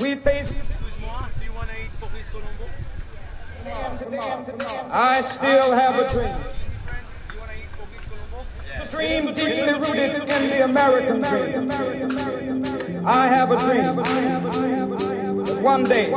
we face. Excuse-moi. I still have a dream. A dream deeply rooted in the American dream. I have a dream. that One day,